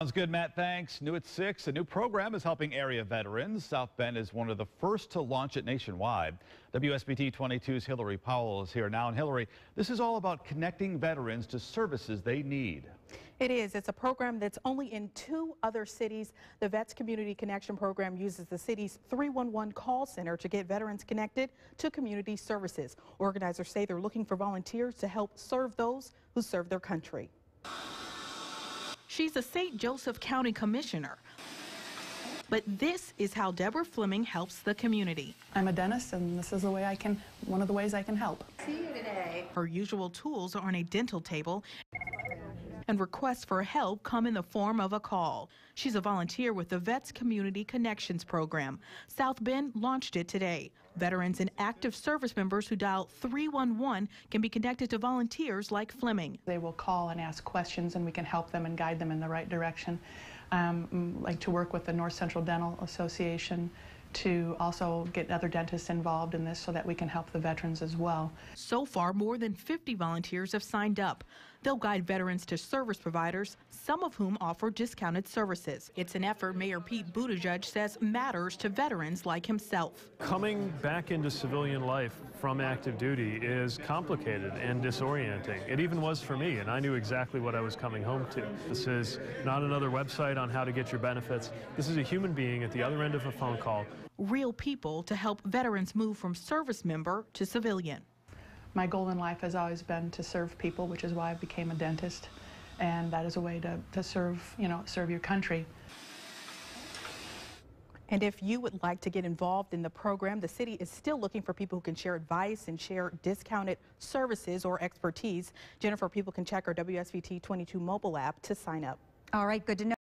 Sounds good, Matt. Thanks. New at 6, a new program is helping area veterans. South Bend is one of the first to launch it nationwide. WSBT 22's Hillary Powell is here now. And Hillary, this is all about connecting veterans to services they need. It is. It's a program that's only in two other cities. The Vets Community Connection Program uses the city's 311 call center to get veterans connected to community services. Organizers say they're looking for volunteers to help serve those who serve their country. She's a St. Joseph County Commissioner. But this is how Deborah Fleming helps the community. I'm a dentist, and this is the way I can, one of the ways I can help. See you today. Her usual tools are on a dental table and requests for help come in the form of a call. She's a volunteer with the Vets Community Connections Program. South Bend launched it today. Veterans and active service members who dial 311 can be connected to volunteers like Fleming. They will call and ask questions, and we can help them and guide them in the right direction. Um, like to work with the North Central Dental Association to also get other dentists involved in this so that we can help the veterans as well. So far, more than 50 volunteers have signed up. They'll guide veterans to service providers, some of whom offer discounted services. It's an effort Mayor Pete Buttigieg says matters to veterans like himself. Coming back into civilian life from active duty is complicated and disorienting. It even was for me, and I knew exactly what I was coming home to. This is not another website on how to get your benefits. This is a human being at the other end of a phone call. Real people to help veterans move from service member to civilian. My goal in life has always been to serve people, which is why I became a dentist. And that is a way to, to serve, you know, serve your country. And if you would like to get involved in the program, the city is still looking for people who can share advice and share discounted services or expertise. Jennifer, people can check our WSBT 22 mobile app to sign up. All right, good to know.